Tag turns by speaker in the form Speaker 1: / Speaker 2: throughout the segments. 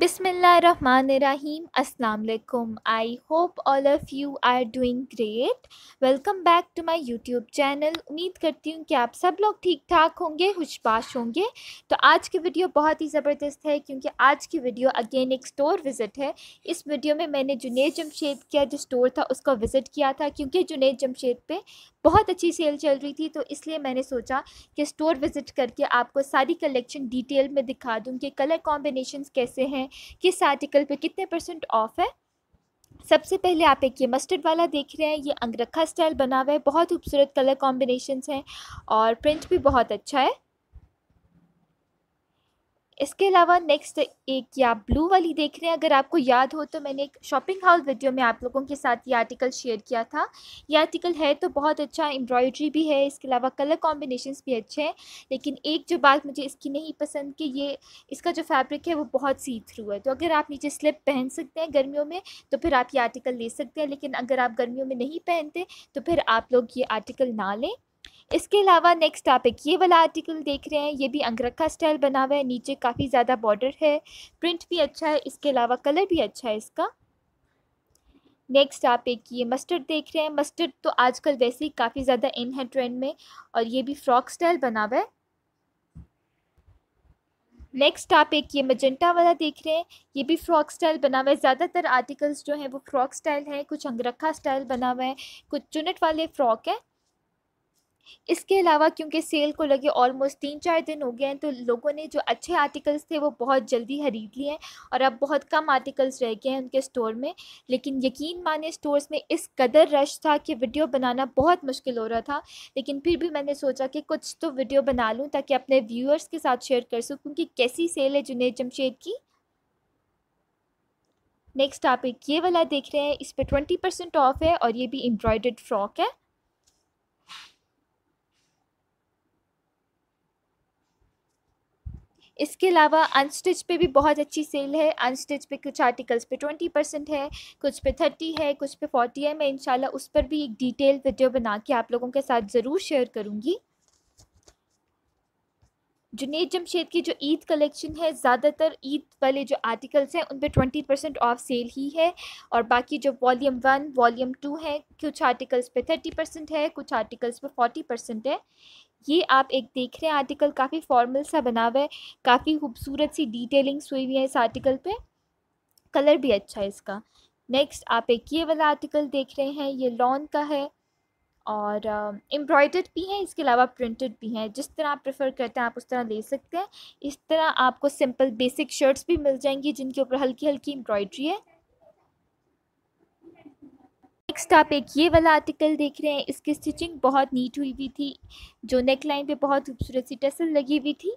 Speaker 1: Bismillahirrahmanirrahim. Assalamu alaikum. I hope all of you are doing great. Welcome back to my YouTube channel उम्मीद करती हूँ कि आप सब लोग ठीक ठाक होंगे, खुशबाश होंगे तो आज की वीडियो बहुत ही ज़बरदस्त है, क्योंकि आज की वीडियो अगेन एक स्टोर विज़िट है इस वीडियो में मैंने जुनेद जमशेद का जो स्टोर था, उसका विज़िट किया था, क्योंकि जुनेद जमशेद पे बहुत अच्छी सेल चल रही थी तो इसलिए मैंने सोचा कि स्टोर विज़िट करके आपको सारी कलेक्शन डिटेल में दिखा दूँ कि कलर कॉम्बिनेशन कैसे हैं, किस आर्टिकल पर कितने परसेंट ऑफ़ है। सबसे पहले आप एक ये मस्टर्ड वाला देख रहे हैं, ये अंगरखा स्टाइल बना हुआ है, बहुत खूबसूरत कलर कॉम्बिनेशन हैं और प्रिंट भी बहुत अच्छा है। इसके अलावा नेक्स्ट एक या ब्लू वाली देख रहे हैं। अगर आपको याद हो तो मैंने एक शॉपिंग हॉल वीडियो में आप लोगों के साथ ये आर्टिकल शेयर किया था। ये आर्टिकल है तो बहुत अच्छा एम्ब्रॉयड्री भी है, इसके अलावा कलर कॉम्बिनेशंस भी अच्छे हैं। लेकिन एक जो बात मुझे इसकी नहीं पसंद कि ये, इसका जो फैब्रिक है वो बहुत सी थ्रू है। तो अगर आप नीचे स्लिप पहन सकते हैं गर्मियों में तो फिर आप ये आर्टिकल ले सकते हैं। लेकिन अगर आप गर्मियों में नहीं पहनते तो फिर आप लोग ये आर्टिकल ना लें। इसके अलावा नेक्स्ट आप एक ये वाला आर्टिकल देख रहे हैं, ये भी अंगरखा स्टाइल बना हुआ है, नीचे काफ़ी ज़्यादा बॉर्डर है प्रिंट भी अच्छा है, इसके अलावा कलर भी अच्छा है इसका। नेक्स्ट आप एक ये मस्टर्ड देख रहे हैं मस्टर्ड तो आजकल वैसे ही काफ़ी ज़्यादा इन है ट्रेंड में, और ये भी फ्रॉक स्टाइल बना हुआ है। नेक्स्ट आप एक ये मजेंटा वाला देख रहे हैं, ये भी फ्रॉक स्टाइल बना हुआ है, ज़्यादातर आर्टिकल्स जो हैं वो फ्रॉक स्टाइल हैं, कुछ अंगरखा स्टाइल बना हुआ है, कुछ चुनट वाले फ्रॉक हैं। इसके अलावा क्योंकि सेल को लगे ऑलमोस्ट तीन चार दिन हो गए हैं तो लोगों ने जो अच्छे आर्टिकल्स थे वो बहुत जल्दी ख़रीद लिए हैं और अब बहुत कम आर्टिकल्स रह गए हैं उनके स्टोर में। लेकिन यकीन माने स्टोर्स में इस कदर रश था कि वीडियो बनाना बहुत मुश्किल हो रहा था। लेकिन फिर भी मैंने सोचा कि कुछ तो वीडियो बना लूँ ताकि अपने व्यूअर्स के साथ शेयर कर सकूँ कि कैसी सेल है जुनेद जमशेद की। नेक्स्ट आप एक ये वाला देख रहे हैं, इस पर ट्वेंटी परसेंट ऑफ़ है और ये भी एम्ब्रॉयड फ्रॉक है। इसके अलावा अनस्टिच पे भी बहुत अच्छी सेल है। अनस्टिच पे कुछ आर्टिकल्स पे ट्वेंटी परसेंट है, कुछ पे थर्टी है, कुछ पे फोर्टी है। मैं इंशाल्लाह उस पर भी एक डिटेल वीडियो बना के आप लोगों के साथ ज़रूर शेयर करूँगी। जुनेद जमशेद की जो ईद कलेक्शन है, ज़्यादातर ईद वाले जो आर्टिकल्स हैं, उन पर ट्वेंटी परसेंट ऑफ़ सेल ही है। और बाकी जो वॉल्यूम वन वॉल्यूम टू है, कुछ आर्टिकल्स पे थर्टी परसेंट है, कुछ आर्टिकल्स पे फोर्टी परसेंट है। ये आप एक देख रहे हैं आर्टिकल काफ़ी फॉर्मल सा बना हुआ है काफ़ी खूबसूरत सी डिटेलिंग्स हुई हुई है इस आर्टिकल पे। कलर भी अच्छा है इसका। नेक्स्ट आप एक ये वाला आर्टिकल देख रहे हैं ये लॉन का है और एम्ब्रॉयडर्ड uh, भी हैं इसके अलावा प्रिंटेड भी हैं। जिस तरह आप प्रेफर करते हैं आप उस तरह ले सकते हैं। इस तरह आपको सिंपल बेसिक शर्ट्स भी मिल जाएँगी जिनके ऊपर हल्की हल्की एम्ब्रॉयड्री है। नेक्स्ट आप एक ये वाला आर्टिकल देख रहे हैं, इसकी स्टिचिंग बहुत नीट हुई हुई थी, जो नेक लाइन पे बहुत खूबसूरत सी टसल लगी हुई थी।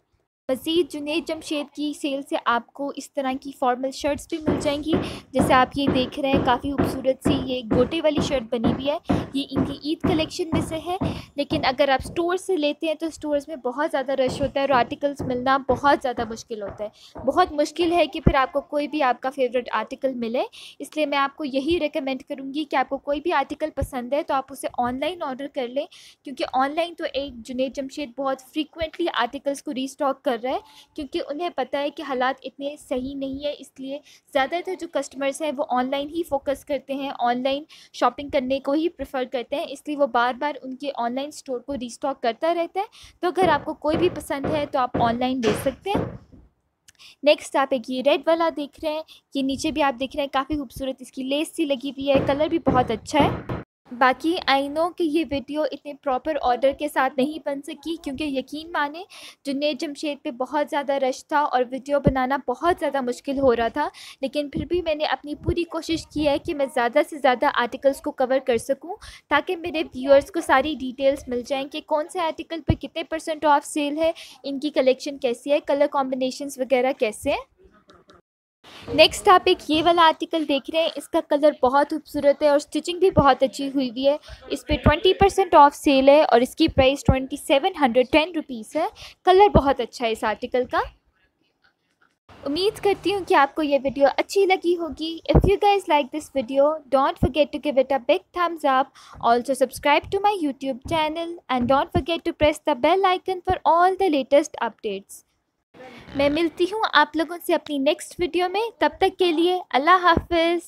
Speaker 1: मज़ीद जुनेद जमशेद की सेल से आपको इस तरह की फॉर्मल शर्ट्स भी मिल जाएँगी। जैसे आप ये देख रहे हैं, काफ़ी खूबसूरत सी ये गोटे वाली शर्ट बनी हुई है। ये इनकी ईद कलेक्शन में से है। लेकिन अगर आप स्टोर से लेते हैं तो स्टोर्स में बहुत ज़्यादा रश होता है और आर्टिकल्स मिलना बहुत ज़्यादा मुश्किल होता है। बहुत मुश्किल है कि फिर आपको कोई भी आपका फेवरेट आर्टिकल मिले। इसलिए मैं आपको यही रिकमेंड करूँगी कि आपको कोई भी आर्टिकल पसंद है तो आप उसे ऑनलाइन ऑर्डर कर लें। क्योंकि ऑनलाइन तो एक जुनेद जमशेद बहुत फ्रीकुेंटली आर्टिकल्स को रीस्टॉक कर रहा है, क्योंकि उन्हें पता है कि हालात इतने सही नहीं है, इसलिए ज़्यादातर जो कस्टमर्स हैं वो ऑनलाइन ही फोकस करते हैं ऑनलाइन शॉपिंग करने को ही प्रेफर करते हैं, इसलिए वो बार बार उनके ऑनलाइन स्टोर को रीस्टॉक करता रहता है। तो अगर आपको कोई भी पसंद है तो आप ऑनलाइन ले सकते हैं। नेक्स्ट आप एक ये रेड वाला देख रहे हैं, ये नीचे भी आप देख रहे हैं, काफ़ी खूबसूरत इसकी लेस सी लगी हुई है कलर भी बहुत अच्छा है। बाकी आई नो कि ये वीडियो इतने प्रॉपर ऑर्डर के साथ नहीं बन सकी, क्योंकि यकीन माने जुनेद जमशेद पे बहुत ज़्यादा रश था और वीडियो बनाना बहुत ज़्यादा मुश्किल हो रहा था। लेकिन फिर भी मैंने अपनी पूरी कोशिश की है कि मैं ज़्यादा से ज़्यादा आर्टिकल्स को कवर कर सकूँ, ताकि मेरे व्यूअर्स को सारी डिटेल्स मिल जाएँ कि कौन से आर्टिकल पर कितने परसेंट ऑफ़ सेल है, इनकी कलेक्शन कैसी है कलर कॉम्बिनेशन वगैरह कैसे हैं। नेक्स्ट आप एक ये वाला आर्टिकल देख रहे हैं। इसका कलर बहुत खूबसूरत है और स्टिचिंग भी बहुत अच्छी हुई हुई है। इस पर ट्वेंटी परसेंट ऑफ़ सेल है और इसकी price twenty seven hundred ten rupees है। कलर बहुत अच्छा है इस आर्टिकल का। उम्मीद करती हूँ कि आपको ये वीडियो अच्छी लगी होगी। If you guys like this video don't forget to give it a big thumbs up also subscribe to my YouTube channel and don't forget to press the bell icon for all the latest updates मैं मिलती हूँ आप लोगों से अपनी next video में। तब तक के लिए अल्लाह हाफिज़।